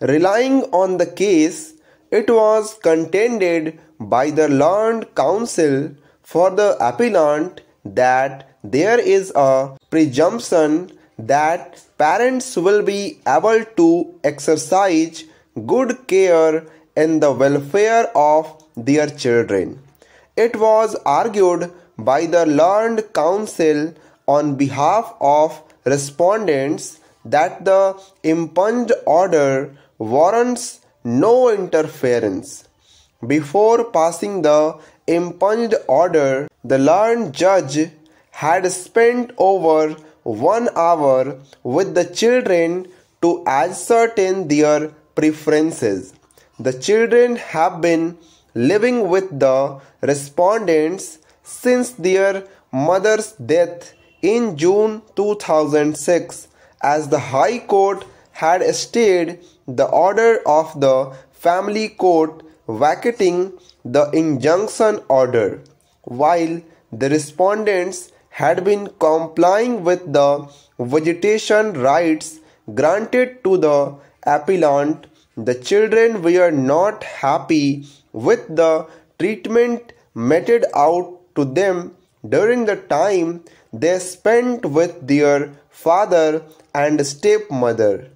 Relying on the case, it was contended by the learned counsel for the appellant that there is a presumption that parents will be able to exercise good care in the welfare of their children. It was argued by the learned counsel on behalf of respondents that the impugned order warrants no interference. Before passing the impugned order, the learned judge had spent over one hour with the children to ascertain their preferences. The children have been living with the respondents since their mother's death in June 2006 as the High Court had stayed the order of the family court vacating the injunction order while the respondents had been complying with the visitation rights granted to the appellant, the children were not happy with the treatment meted out to them during the time they spent with their father and stepmother.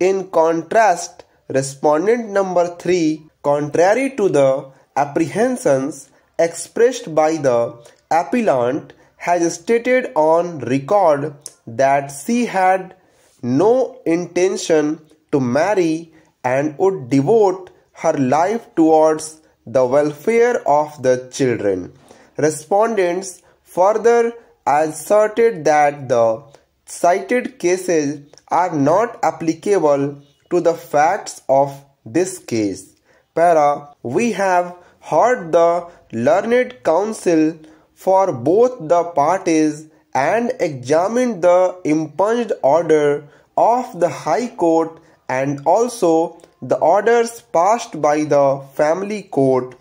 In contrast, respondent number 3, contrary to the apprehensions expressed by the appellant, has stated on record that she had no intention to marry and would devote her life towards the welfare of the children. Respondents further asserted that the cited cases are not applicable to the facts of this case. Para, we have heard the learned counsel for both the parties and examined the impugned order of the High Court and also the orders passed by the family court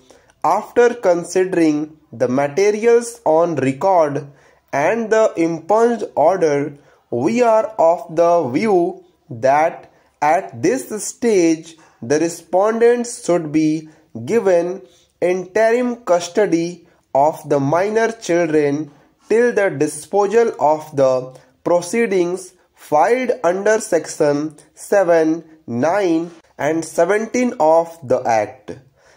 after considering the materials on record and the impugned order we are of the view that at this stage the respondents should be given interim custody of the minor children till the disposal of the proceedings filed under section 7, 9 and 17 of the Act.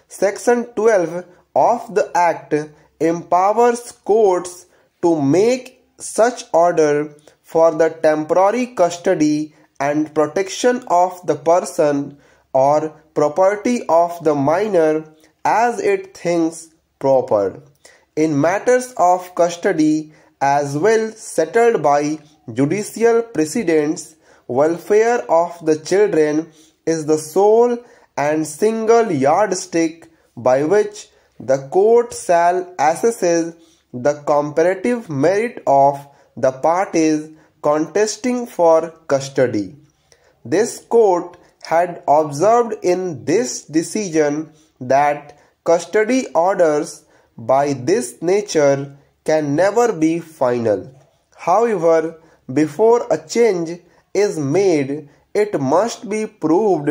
Section 12 of the Act empowers courts to make such order for the temporary custody and protection of the person or property of the minor as it thinks proper. In matters of custody as well settled by judicial precedents, welfare of the children is the sole and single yardstick by which the court shall assess the comparative merit of the parties contesting for custody. This court had observed in this decision that custody orders by this nature can never be final. However, before a change is made, it must be proved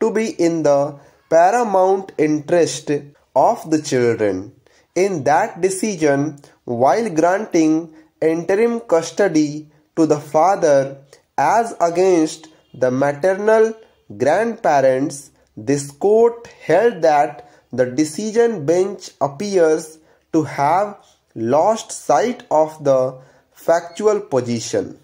to be in the paramount interest of the children. In that decision, while granting interim custody to the father as against the maternal grandparents, this court held that the division bench appears to have lost sight of the factual position.